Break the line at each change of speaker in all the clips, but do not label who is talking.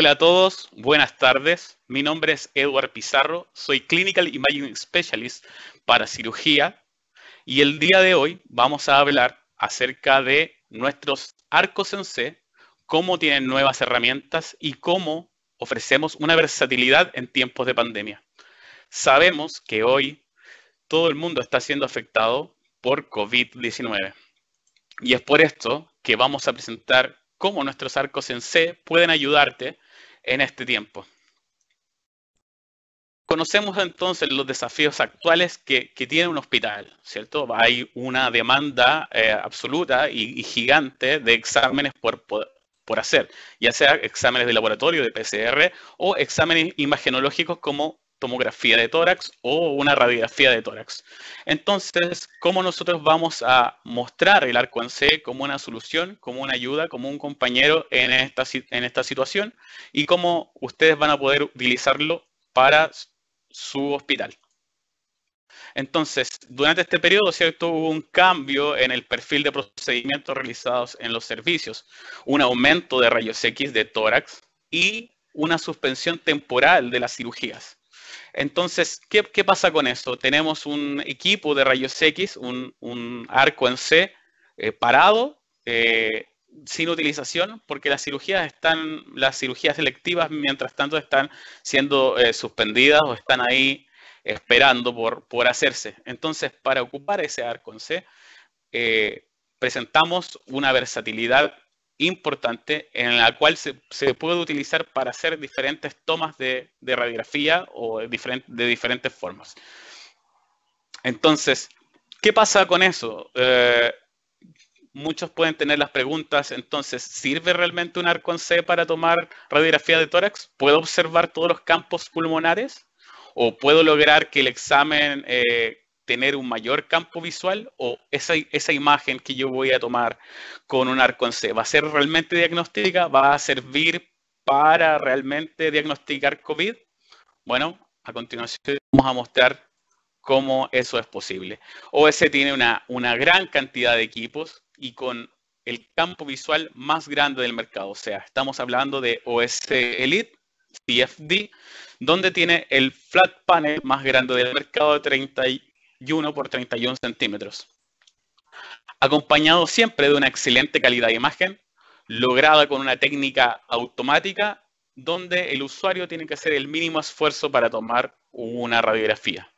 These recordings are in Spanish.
Hola a todos, buenas tardes. Mi nombre es Edward Pizarro, soy Clinical Imaging Specialist para cirugía y el día de hoy vamos a hablar acerca de nuestros arcos en C, cómo tienen nuevas herramientas y cómo ofrecemos una versatilidad en tiempos de pandemia. Sabemos que hoy todo el mundo está siendo afectado por COVID-19 y es por esto que vamos a presentar cómo nuestros arcos en C pueden ayudarte en este tiempo. Conocemos entonces los desafíos actuales que, tiene un hospital, ¿cierto? Hay una demanda eh, absoluta y, gigante de exámenes por, por, hacer, ya sea exámenes de laboratorio, de PCR, o exámenes imagenológicos como tomografía de tórax o una radiografía de tórax. Entonces, ¿cómo nosotros vamos a mostrar el arco en C como una solución, como una ayuda, como un compañero en esta, en esta situación y cómo ustedes van a poder utilizarlo para su hospital? Entonces, durante este periodo, ¿cierto? Hubo un cambio en el perfil de procedimientos realizados en los servicios, un aumento de rayos X de tórax y una suspensión temporal de las cirugías. Entonces, ¿qué, pasa con eso? Tenemos un equipo de rayos X, un, arco en C eh, parado, eh, sin utilización, porque las cirugías están, las cirugías selectivas, mientras tanto, están siendo eh, suspendidas o están ahí esperando por, por, hacerse. Entonces, para ocupar ese arco en C, presentamos una versatilidad importante en la cual se, puede utilizar para hacer diferentes tomas de, radiografía o de, diferentes formas. Entonces, ¿qué pasa con eso? Eh, muchos pueden tener las preguntas, entonces, ¿sirve realmente un arco en C para tomar radiografía de tórax? ¿Puedo observar todos los campos pulmonares? ¿O puedo lograr que el examen eh, tener un mayor campo visual o esa, esa imagen que yo voy a tomar con un arco en C va a ser realmente diagnóstica, va a servir para realmente diagnosticar COVID. Bueno, a continuación vamos a mostrar cómo eso es posible. OS tiene una, una gran cantidad de equipos y con el campo visual más grande del mercado. O sea, estamos hablando de OS Elite, CFD, donde tiene el flat panel más grande del mercado de 30 y 1 por 31 centímetros. Acompañado siempre de una excelente calidad de imagen, lograda con una técnica automática donde el usuario tiene que hacer el mínimo esfuerzo para tomar una radiografía.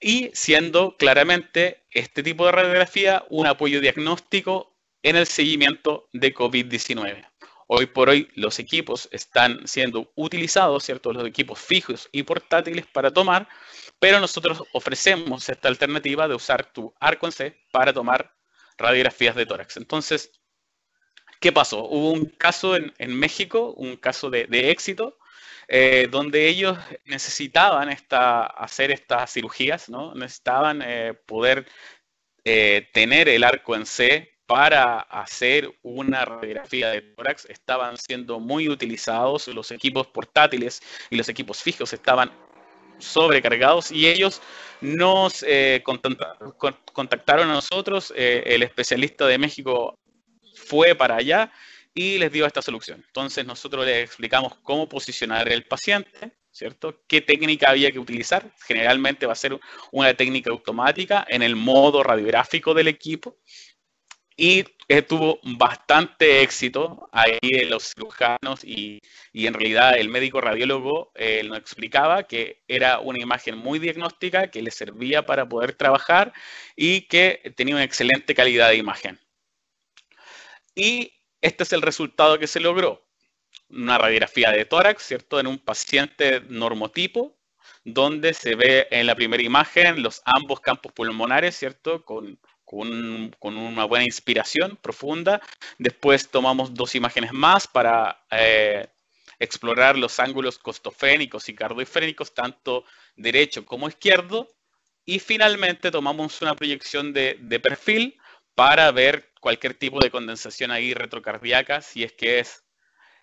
Y siendo claramente este tipo de radiografía un apoyo diagnóstico en el seguimiento de COVID-19. Hoy por hoy los equipos están siendo utilizados, ¿cierto? Los equipos fijos y portátiles para tomar pero nosotros ofrecemos esta alternativa de usar tu arco en C para tomar radiografías de tórax. Entonces, ¿qué pasó? Hubo un caso en, México, un caso de, éxito, eh, donde ellos necesitaban hacer estas cirugías, ¿no? necesitaban eh, poder eh, tener el arco en C para hacer una radiografía de tórax. Estaban siendo muy utilizados, los equipos portátiles y los equipos fijos estaban sobrecargados y ellos nos eh, contactaron a nosotros, eh, el especialista de México fue para allá y les dio esta solución. Entonces nosotros les explicamos cómo posicionar el paciente, ¿cierto? ¿Qué técnica había que utilizar? Generalmente va a ser una técnica automática en el modo radiográfico del equipo y eh, tuvo bastante éxito ahí en los cirujanos y, en realidad el médico radiólogo eh, nos explicaba que era una imagen muy diagnóstica que le servía para poder trabajar y que tenía una excelente calidad de imagen. Y este es el resultado que se logró. Una radiografía de tórax, ¿cierto? En un paciente normotipo, donde se ve en la primera imagen los ambos campos pulmonares, ¿cierto? Con con, una buena inspiración profunda. Después tomamos dos imágenes más para eh, explorar los ángulos costofénicos y cardiofénicos, tanto derecho como izquierdo. Y finalmente tomamos una proyección de, de perfil para ver cualquier tipo de condensación ahí retrocardíaca, si es que es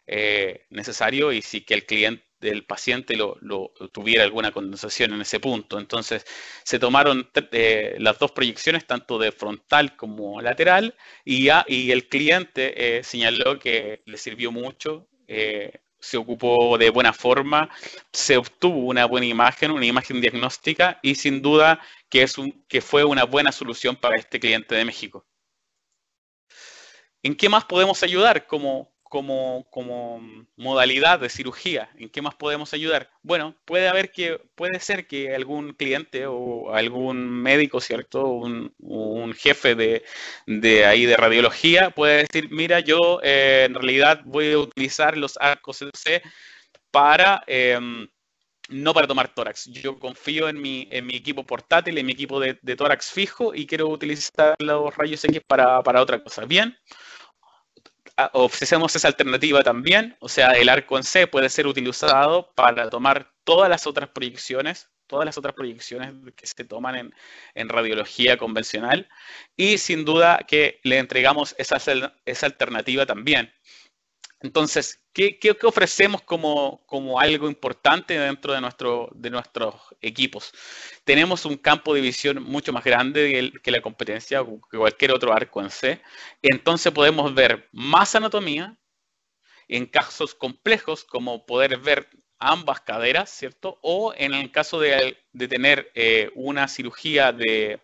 eh, necesario y si que el cliente del paciente lo, tuviera alguna condensación en ese punto. Entonces, se tomaron eh, las dos proyecciones, tanto de frontal como lateral, y, ya, y el cliente eh, señaló que le sirvió mucho se ocupó de buena forma, se obtuvo una buena imagen, una imagen diagnóstica y sin duda que, es un, que fue una buena solución para este cliente de México. ¿En qué más podemos ayudar como, como, como, modalidad de cirugía? ¿En qué más podemos ayudar? Bueno, puede haber que, puede ser que algún cliente o algún médico, ¿cierto? Un, un jefe de, de, ahí de radiología puede decir, mira, yo eh, en realidad voy a utilizar los arcos C para... Eh, no para tomar tórax. Yo confío en mi, en mi equipo portátil, en mi equipo de, de tórax fijo y quiero utilizar los rayos X para, para otra cosa. Bien, ofrecemos esa alternativa también, o sea, el arco en C puede ser utilizado para tomar todas las otras proyecciones, todas las otras proyecciones que se toman en, en radiología convencional y sin duda que le entregamos esa, esa alternativa también. Entonces, ¿qué, ofrecemos como, algo importante dentro de, nuestro, de nuestros equipos? Tenemos un campo de visión mucho más grande que la competencia o que cualquier otro arco en C. Entonces podemos ver más anatomía en casos complejos como poder ver ambas caderas, ¿cierto? O en el caso de, tener eh, una cirugía de,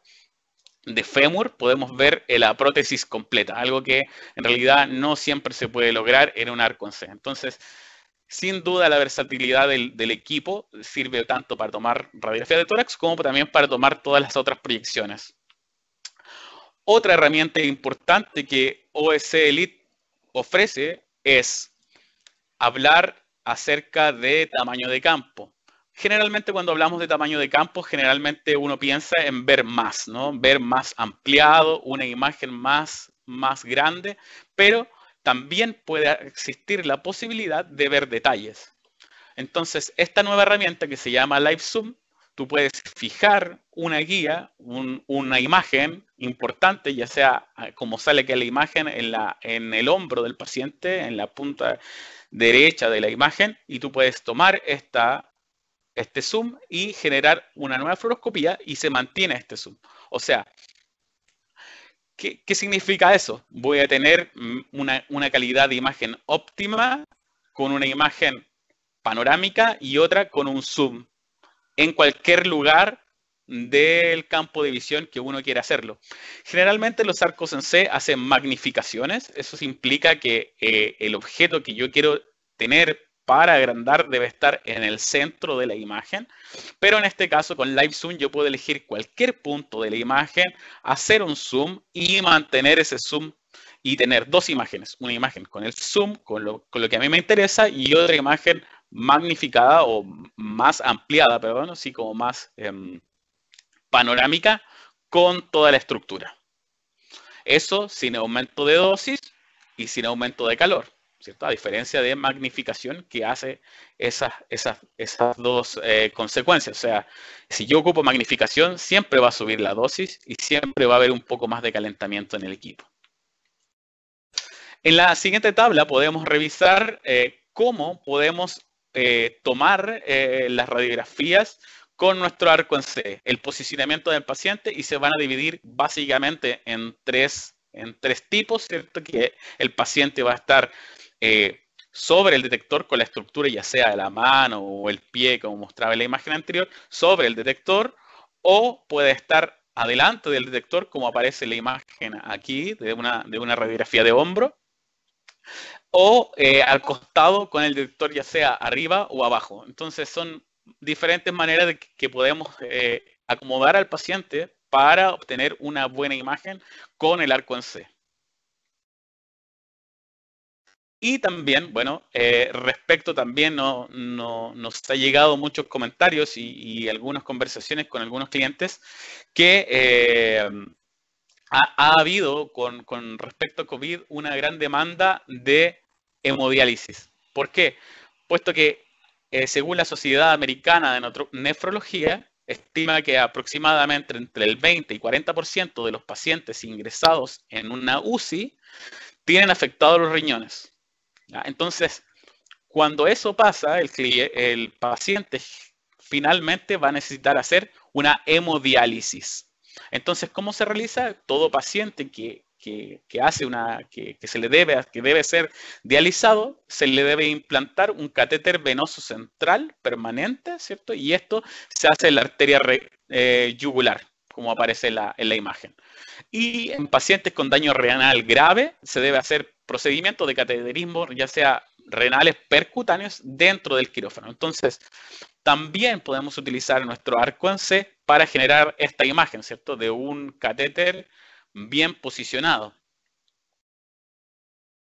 de fémur podemos ver la prótesis completa, algo que en realidad no siempre se puede lograr en un arco C. Entonces, sin duda la versatilidad del, equipo sirve tanto para tomar radiografía de tórax como también para tomar todas las otras proyecciones. Otra herramienta importante que OSC Elite ofrece es hablar acerca de tamaño de campo generalmente cuando hablamos de tamaño de campo, generalmente uno piensa en ver más, ¿no? Ver más ampliado, una imagen más, más grande, pero también puede existir la posibilidad de ver detalles. Entonces, esta nueva herramienta que se llama Live Zoom, tú puedes fijar una guía, una imagen importante, ya sea ah, como sale que la imagen en, la, en el hombro del paciente, en la punta derecha de la imagen, y tú puedes tomar esta este zoom y generar una nueva fluoroscopía y se mantiene este zoom. O sea, ¿qué, significa eso? Voy a tener una, una, calidad de imagen óptima con una imagen panorámica y otra con un zoom en cualquier lugar del campo de visión que uno quiera hacerlo. Generalmente los arcos en C hacen magnificaciones, eso implica que eh, el objeto que yo quiero tener para agrandar debe estar en el centro de la imagen, pero en este caso con Live Zoom yo puedo elegir cualquier punto de la imagen, hacer un zoom y mantener ese zoom y tener dos imágenes, una imagen con el zoom, con lo, que a mí me interesa, y otra imagen magnificada o más ampliada, perdón, así como más em, panorámica con toda la estructura. Eso sin aumento de dosis y sin aumento de calor. A diferencia de magnificación que hace esas, esas, esas dos eh, consecuencias. O sea, si yo ocupo magnificación, siempre va a subir la dosis y siempre va a haber un poco más de calentamiento en el equipo. En la siguiente tabla podemos revisar eh, cómo podemos eh, tomar las radiografías con nuestro arco en C, el posicionamiento del paciente y se van a dividir básicamente en tres, en tres tipos, ¿cierto? Que el paciente va a estar eh, sobre el detector con la estructura, ya sea de la mano o el pie, como mostraba en la imagen anterior, sobre el detector, o puede estar adelante del detector, como aparece en la imagen aquí, de una, de una radiografía de hombro, o eh, al costado con el detector ya sea arriba o abajo. Entonces son diferentes maneras de que podemos eh, acomodar al paciente para obtener una buena imagen con el arco en C. Y también, bueno, eh, respecto también no, nos ha llegado muchos comentarios y, algunas conversaciones con algunos clientes que eh, ha, habido con, respecto a COVID una gran demanda de hemodiálisis. ¿Por qué? Puesto que eh, según la Sociedad Americana de Nefrología, estima que aproximadamente entre el 20 y 40% de los pacientes ingresados en una UCI tienen afectados los riñones. Entonces, cuando eso pasa, el, paciente finalmente va a necesitar hacer una hemodiálisis. Entonces, ¿cómo se realiza? Todo paciente que, que, hace una, que, se le debe, que debe ser dializado, se le debe implantar un catéter venoso central permanente, ¿cierto? Y esto se hace en la arteria eh, yugular, como aparece en la imagen. Y en pacientes con daño renal grave se debe hacer procedimiento de cateterismo, ya sea renales percutáneos, dentro del quirófano. Entonces, también podemos utilizar nuestro arco en C para generar esta imagen, ¿cierto? De un catéter bien posicionado.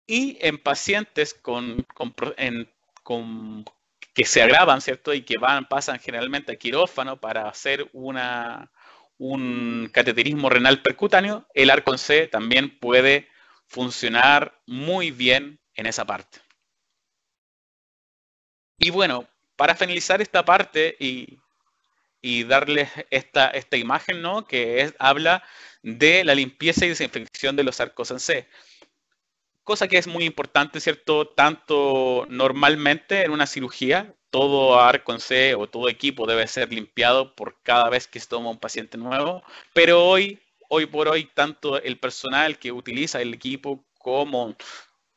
Y en pacientes con, que se agravan, ¿cierto? Y que van, pasan generalmente a quirófano para hacer una, un cateterismo renal percutáneo, el arco en C también puede funcionar muy bien en esa parte. Y bueno, para finalizar esta parte y, darles esta, esta imagen, ¿no? Que es, habla de la limpieza y desinfección de los arcos en C. Cosa que es muy importante, ¿cierto? Tanto normalmente en una cirugía, todo arco en C o todo equipo debe ser limpiado por cada vez que se toma un paciente nuevo, pero hoy, hoy por hoy, tanto el personal que utiliza el equipo como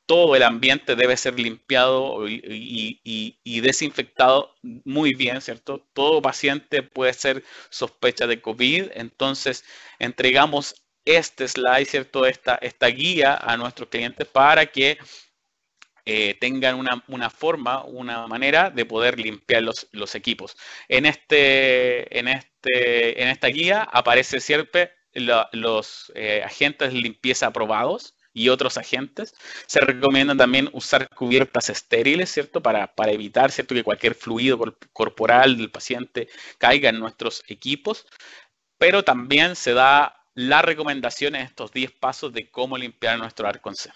todo el ambiente debe ser limpiado y, desinfectado muy bien, ¿cierto? Todo paciente puede ser sospecha de COVID, entonces entregamos este slide, ¿cierto? Esta, esta guía a nuestros clientes para que eh, tengan una, forma, una manera de poder limpiar los, equipos. En, este, en, este, en esta guía aparece siempre los eh, agentes de limpieza aprobados, y otros agentes. Se recomienda también usar cubiertas estériles, ¿cierto? Para, para evitar, ¿cierto? Que cualquier fluido corporal del paciente caiga en nuestros equipos. Pero también se da la recomendación en estos 10 pasos de cómo limpiar nuestro arco en C.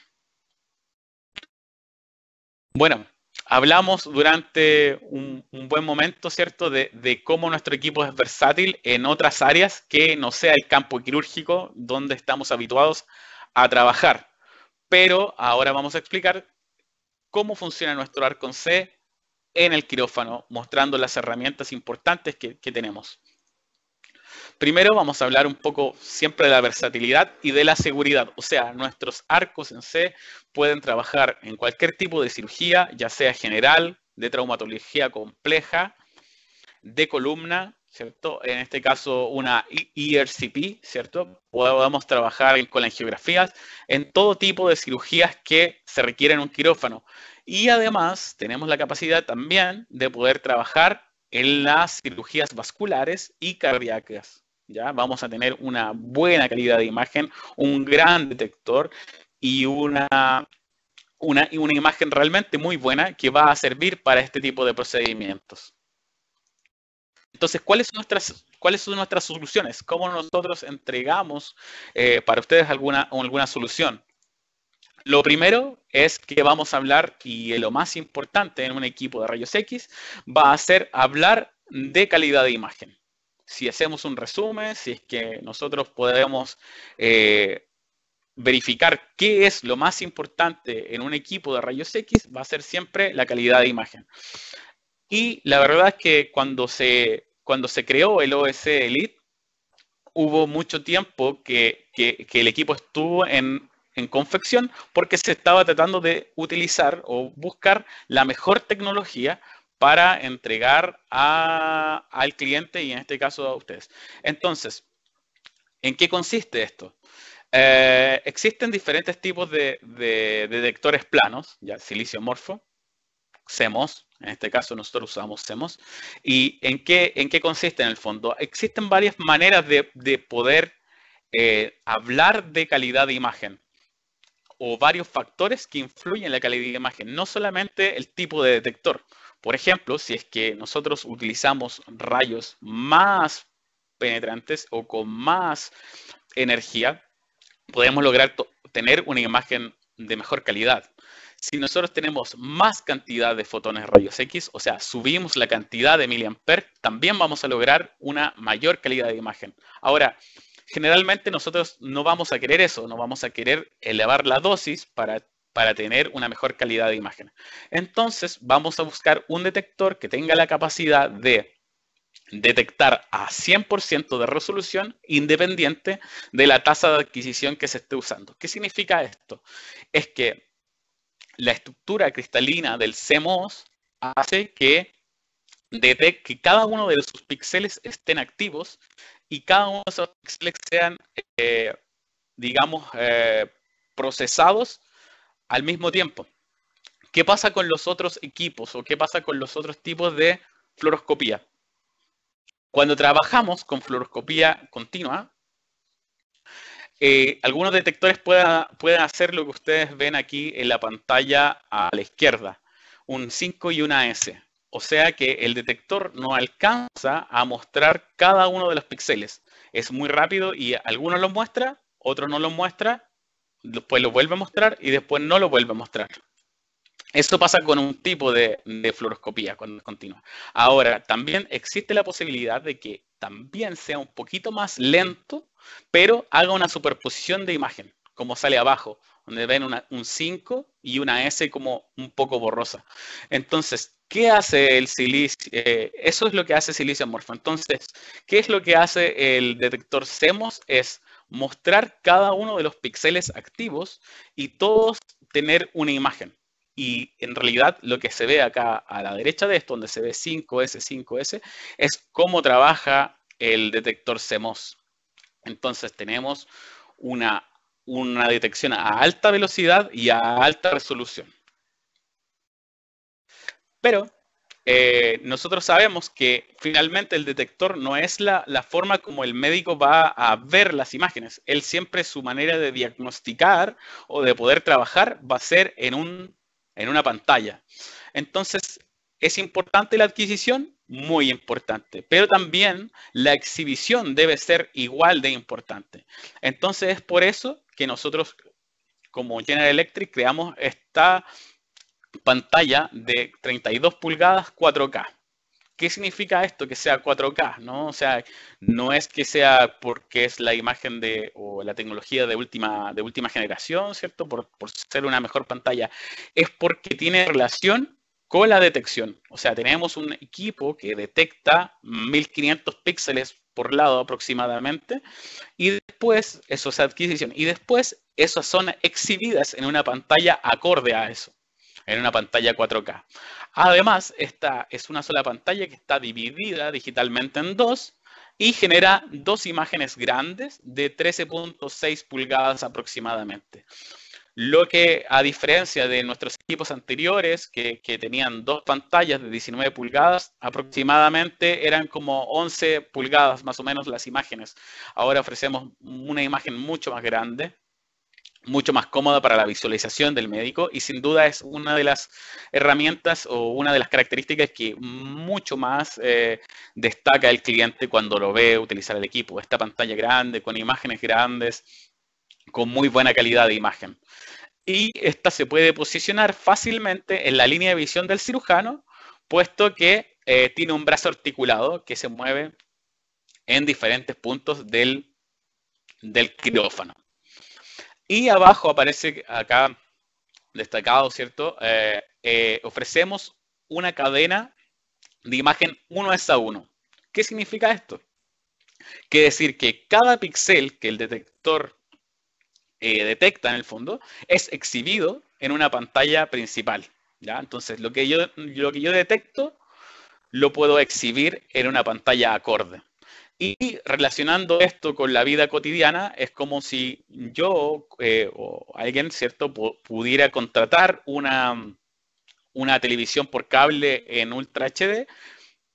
Bueno, hablamos durante un, buen momento, ¿cierto?, de, de, cómo nuestro equipo es versátil en otras áreas que no sea el campo quirúrgico donde estamos habituados a trabajar. Pero ahora vamos a explicar cómo funciona nuestro arco en C en el quirófano, mostrando las herramientas importantes que, tenemos. Primero vamos a hablar un poco siempre de la versatilidad y de la seguridad. O sea, nuestros arcos en C pueden trabajar en cualquier tipo de cirugía, ya sea general, de traumatología compleja, de columna, ¿cierto? En este caso, una ERCP, ¿cierto? Podemos trabajar con las geografías en todo tipo de cirugías que se requieren un quirófano. Y además, tenemos la capacidad también de poder trabajar en las cirugías vasculares y cardíacas. ¿Ya? Vamos a tener una buena calidad de imagen, un gran detector y una, una, una imagen realmente muy buena que va a servir para este tipo de procedimientos. Entonces, ¿cuáles son nuestras, cuáles son nuestras soluciones? ¿Cómo nosotros entregamos eh, para ustedes alguna, alguna solución? Lo primero es que vamos a hablar, y lo más importante en un equipo de rayos X, va a ser hablar de calidad de imagen. Si hacemos un resumen, si es que nosotros podemos eh, verificar qué es lo más importante en un equipo de rayos X, va a ser siempre la calidad de imagen. Y la verdad es que cuando se, cuando se creó el OS Elite, hubo mucho tiempo que, el equipo estuvo en, confección porque se estaba tratando de utilizar o buscar la mejor tecnología para entregar al cliente y en este caso a ustedes. Entonces, ¿en qué consiste esto? Eh, existen diferentes tipos de, de, detectores planos, ya silicio morfo, CMOS, en este caso nosotros usamos CMOS. ¿Y en qué, en qué consiste en el fondo? Existen varias maneras de, poder eh, hablar de calidad de imagen o varios factores que influyen en la calidad de imagen, no solamente el tipo de detector. Por ejemplo, si es que nosotros utilizamos rayos más penetrantes o con más energía, podemos lograr tener una imagen de mejor calidad. Si nosotros tenemos más cantidad de fotones rayos X, o sea, subimos la cantidad de miliamperes, también vamos a lograr una mayor calidad de imagen. Ahora, generalmente nosotros no vamos a querer eso, no vamos a querer elevar la dosis para, para tener una mejor calidad de imagen. Entonces, vamos a buscar un detector que tenga la capacidad de detectar a 100% de resolución independiente de la tasa de adquisición que se esté usando. ¿Qué significa esto? Es que la estructura cristalina del CMOS hace que detecte que cada uno de sus píxeles estén activos y cada uno de esos píxeles sean, eh, digamos, eh, procesados al mismo tiempo. ¿Qué pasa con los otros equipos o qué pasa con los otros tipos de fluoroscopía? Cuando trabajamos con fluoroscopía continua, eh, algunos detectores pueden, hacer lo que ustedes ven aquí en la pantalla a la izquierda, un 5 y una S. O sea que el detector no alcanza a mostrar cada uno de los píxeles. Es muy rápido y algunos los muestra, otros no los muestra, después lo vuelve a mostrar y después no lo vuelve a mostrar. Eso pasa con un tipo de, fluoroscopía cuando es continua. Ahora, también existe la posibilidad de que también sea un poquito más lento, pero haga una superposición de imagen, como sale abajo, donde ven un 5 y una S como un poco borrosa. Entonces, ¿qué hace el silicio? Eh, eso es lo que hace silicio amorfo. Entonces, ¿qué es lo que hace el detector CMOS? Es mostrar cada uno de los píxeles activos y todos tener una imagen. Y en realidad lo que se ve acá a la derecha de esto, donde se ve 5S, 5S, es cómo trabaja el detector CMOS. Entonces tenemos una, una detección a alta velocidad y a alta resolución. Pero eh, nosotros sabemos que finalmente el detector no es la, la, forma como el médico va a ver las imágenes. Él siempre su manera de diagnosticar o de poder trabajar va a ser en un en una pantalla. Entonces, ¿es importante la adquisición? Muy importante, pero también la exhibición debe ser igual de importante. Entonces, es por eso que nosotros, como General Electric, creamos esta pantalla de 32 pulgadas 4K. ¿Qué significa esto que sea 4K? ¿no? O sea, no es que sea porque es la imagen de o la tecnología de última, de última generación, ¿cierto? Por, ser una mejor pantalla. Es porque tiene relación con la detección. O sea, tenemos un equipo que detecta 1500 píxeles por lado aproximadamente y después eso es adquisición y después esas son exhibidas en una pantalla acorde a eso en una pantalla 4K. Además, esta es una sola pantalla que está dividida digitalmente en dos y genera dos imágenes grandes de 13.6 pulgadas aproximadamente. Lo que, a diferencia de nuestros equipos anteriores, que, que, tenían dos pantallas de 19 pulgadas, aproximadamente eran como 11 pulgadas más o menos las imágenes. Ahora ofrecemos una imagen mucho más grande, mucho más cómoda para la visualización del médico y sin duda es una de las herramientas o una de las características que mucho más eh, destaca el cliente cuando lo ve utilizar el equipo. Esta pantalla grande, con imágenes grandes, con muy buena calidad de imagen. Y esta se puede posicionar fácilmente en la línea de visión del cirujano, puesto que eh, tiene un brazo articulado que se mueve en diferentes puntos del, del quirófano. Y abajo aparece acá destacado, ¿cierto? Eh, eh, ofrecemos una cadena de imagen 1 es a 1. ¿Qué significa esto? Quiere decir que cada píxel que el detector eh, detecta en el fondo es exhibido en una pantalla principal. ¿ya? Entonces, lo que, yo, lo que yo detecto lo puedo exhibir en una pantalla acorde. Y relacionando esto con la vida cotidiana, es como si yo eh, o alguien, ¿cierto?, pudiera contratar una, una televisión por cable en Ultra HD,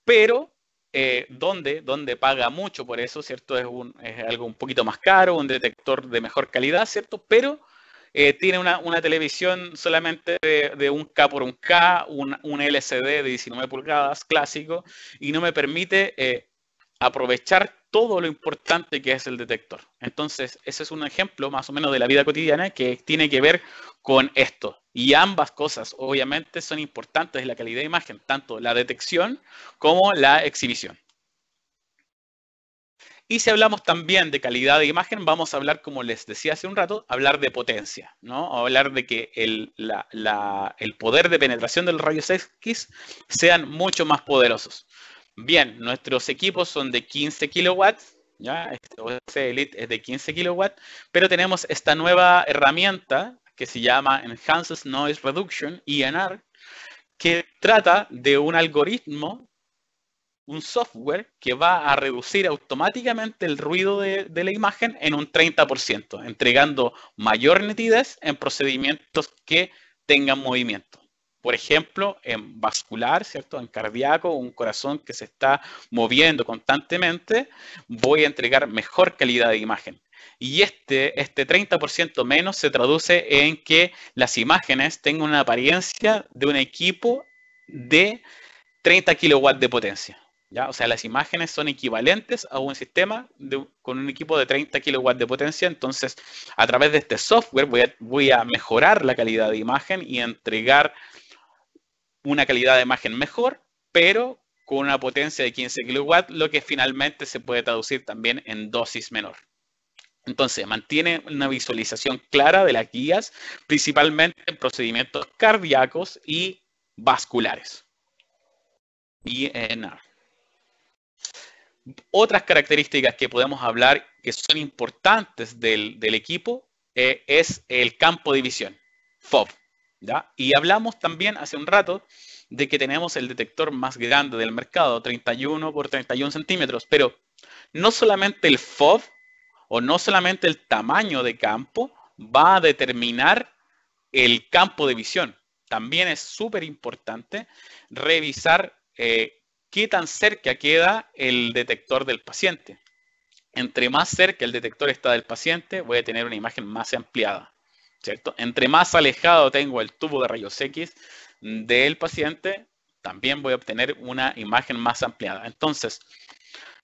pero eh, donde, donde paga mucho por eso, ¿cierto? Es, un, es, algo un poquito más caro, un detector de mejor calidad, ¿cierto? Pero eh, tiene una, una, televisión solamente de, de, un K por un K, un, un, LCD de 19 pulgadas clásico, y no me permite aprovechar todo lo importante que es el detector. Entonces, ese es un ejemplo más o menos de la vida cotidiana que tiene que ver con esto. Y ambas cosas, obviamente, son importantes en la calidad de imagen, tanto la detección como la exhibición. Y si hablamos también de calidad de imagen, vamos a hablar, como les decía hace un rato, hablar de potencia, ¿no? Hablar de que el, el poder de penetración de los rayos X sean mucho más poderosos. Bien, nuestros equipos son de 15 kilowatts, ¿ya? Este OS Elite es de 15 kilowatts, pero tenemos esta nueva herramienta que se llama Enhanced Noise Reduction, ENR, que trata de un algoritmo un software que va a reducir automáticamente el ruido de, la imagen en un 30%, entregando mayor nitidez en procedimientos que tengan movimiento. Por ejemplo, en vascular, ¿cierto? En cardíaco, un corazón que se está moviendo constantemente, voy a entregar mejor calidad de imagen. Y este, este 30% menos se traduce en que las imágenes tengan una apariencia de un equipo de 30 kilowatts de potencia. ¿ya? O sea, las imágenes son equivalentes a un sistema con un equipo de 30 kilowatts de potencia. Entonces, a través de este software voy a, voy a mejorar la calidad de imagen y entregar una calidad de imagen mejor, pero con una potencia de 15 kilowatts, lo que finalmente se puede traducir también en dosis menor. Entonces, mantiene una visualización clara de las guías, principalmente en procedimientos cardíacos y vasculares. Y en otras características que podemos hablar que son importantes del, equipo eh, es el campo de visión, FOB. Y hablamos también hace un rato de que tenemos el detector más grande del mercado, 31 por 31 centímetros, pero no solamente el FOB o no solamente el tamaño de campo va a determinar el campo de visión. También es súper importante revisar eh, qué tan cerca queda el detector del paciente. Entre más cerca el detector está del paciente, voy a tener una imagen más ampliada, ¿cierto? Entre más alejado tengo el tubo de rayos X del paciente, también voy a obtener una imagen más ampliada. Entonces,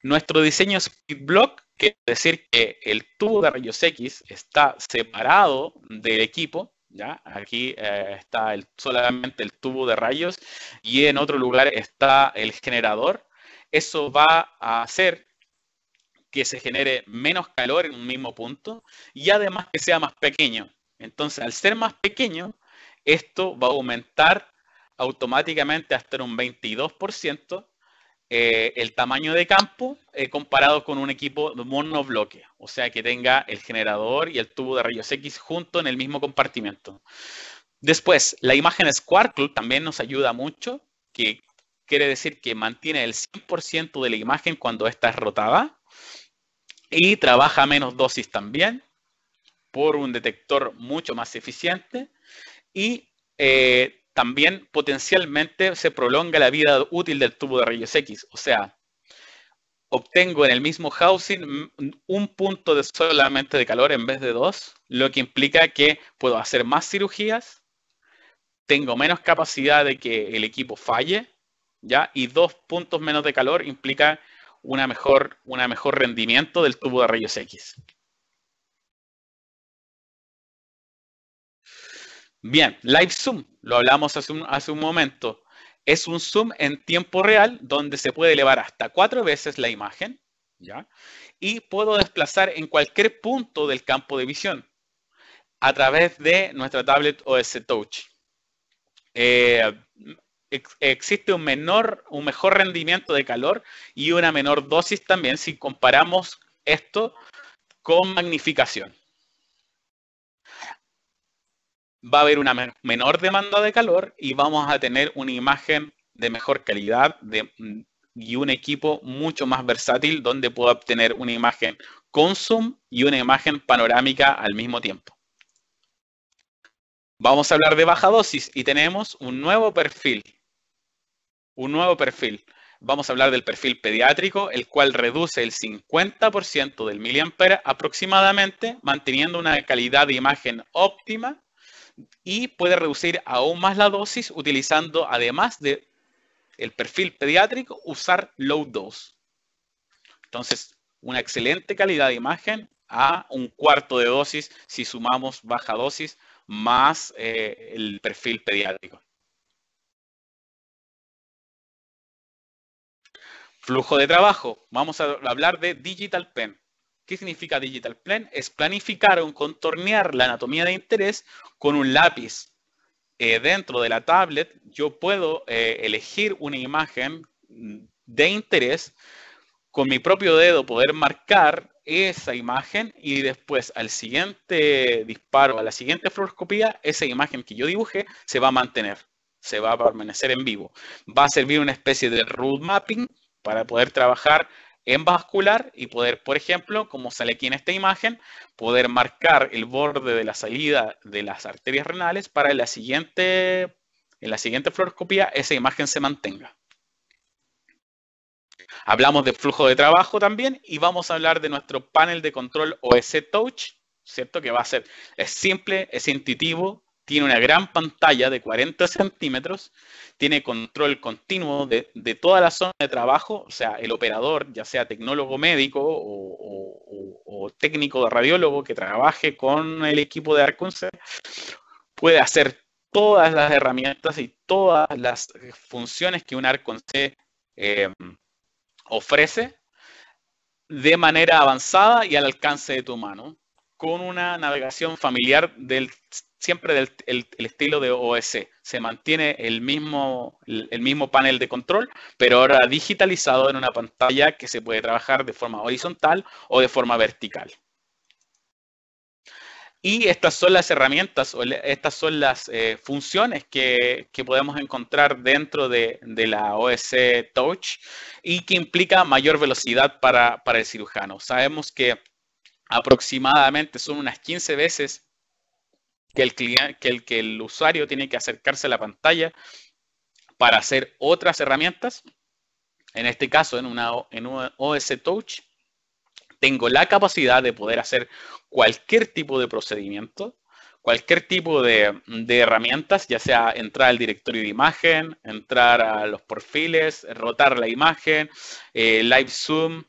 nuestro diseño Speed Block quiere decir que el tubo de rayos X está separado del equipo ¿ya? Aquí eh, está solamente el tubo de rayos y en otro lugar está el generador. Eso va a hacer que se genere menos calor en un mismo punto y además que sea más pequeño. Entonces, al ser más pequeño, esto va a aumentar automáticamente hasta un 22% eh, el tamaño de campo eh, comparado con un equipo monobloque, o sea que tenga el generador y el tubo de rayos X junto en el mismo compartimento. Después, la imagen Squarkle también nos ayuda mucho, que quiere decir que mantiene el 100% de la imagen cuando esta es rotada y trabaja menos dosis también por un detector mucho más eficiente y eh, también potencialmente se prolonga la vida útil del tubo de rayos X. O sea, obtengo en el mismo housing un punto de solamente de calor en vez de dos, lo que implica que puedo hacer más cirugías, tengo menos capacidad de que el equipo falle, ¿ya? Y dos puntos menos de calor implica una mejor, una mejor rendimiento del tubo de rayos X. Bien, Live Zoom, lo hablamos hace un, momento. Es un zoom en tiempo real donde se puede elevar hasta cuatro veces la imagen, ¿ya? Y puedo desplazar en cualquier punto del campo de visión a través de nuestra tablet OS Touch. Eh, existe un, menor, un mejor rendimiento de calor y una menor dosis también si comparamos esto con magnificación va a haber una menor demanda de calor y vamos a tener una imagen de mejor calidad mm, y un equipo mucho más versátil donde puedo obtener una imagen con zoom y una imagen panorámica al mismo tiempo. Vamos a hablar de baja dosis y tenemos un nuevo perfil. Un nuevo perfil. Vamos a hablar del perfil pediátrico, el cual reduce el 50% del miliampere aproximadamente, manteniendo una calidad de imagen óptima y puede reducir aún más la dosis utilizando, además de el perfil pediátrico, usar low dose. Entonces, una excelente calidad de imagen a un cuarto de dosis si sumamos baja dosis más eh, el perfil pediátrico. Flujo de trabajo. Vamos a hablar de Digital Pen. ¿Qué significa Digital Plan? Es planificar o contornear la anatomía de interés con un lápiz. Eh, dentro de la tablet yo puedo eh, elegir una imagen de interés, con mi propio dedo poder marcar esa imagen y después al siguiente disparo, a la siguiente fluoroscopía, esa imagen que yo dibujé se va a mantener, se va a permanecer en vivo. Va a servir una especie de root mapping para poder trabajar en vascular y poder, por ejemplo, como sale aquí en esta imagen, poder marcar el borde de la salida de las arterias renales para la siguiente, en la siguiente fluoroscopía esa imagen se mantenga. Hablamos de flujo de trabajo también y vamos a hablar de nuestro panel de control OS Touch, ¿cierto? Que va a ser, es simple, es intuitivo, tiene una gran pantalla de 40 centímetros, tiene control continuo de, toda la zona de trabajo, o sea, el operador, ya sea tecnólogo médico o, técnico de radiólogo que trabaje con el equipo de Arconce, puede hacer todas las herramientas y todas las funciones que un Arconce eh, ofrece de manera avanzada y al alcance de tu mano, con una navegación familiar del siempre del el, estilo de OS. Se mantiene el mismo, el, mismo panel de control, pero ahora digitalizado en una pantalla que se puede trabajar de forma horizontal o de forma vertical. Y estas son las herramientas o estas son las eh, funciones que, podemos encontrar dentro de, la OS Touch y que implica mayor velocidad para, para el cirujano. Sabemos que aproximadamente son unas 15 veces que el, el, que el usuario tiene que acercarse a la pantalla para hacer otras herramientas. En este caso, en una, en OS Touch, tengo la capacidad de poder hacer cualquier tipo de procedimiento, cualquier tipo de, herramientas, ya sea entrar al directorio de imagen, entrar a los perfiles, rotar la imagen, eh, live zoom,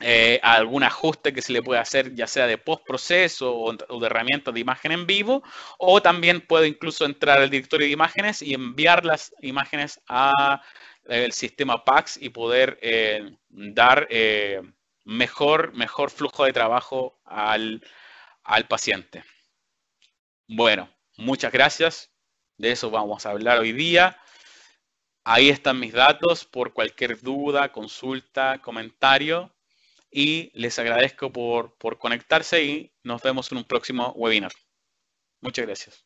eh, algún ajuste que se le puede hacer, ya sea de postproceso o, o de herramientas de imagen en vivo, o también puedo incluso entrar al directorio de imágenes y enviar las imágenes al eh, sistema PAX y poder eh, dar mejor, mejor flujo de trabajo al, al paciente. Bueno, muchas gracias. De eso vamos a hablar hoy día. Ahí están mis datos por cualquier duda, consulta, comentario y les agradezco por, por conectarse y nos vemos en un próximo webinar. Muchas gracias.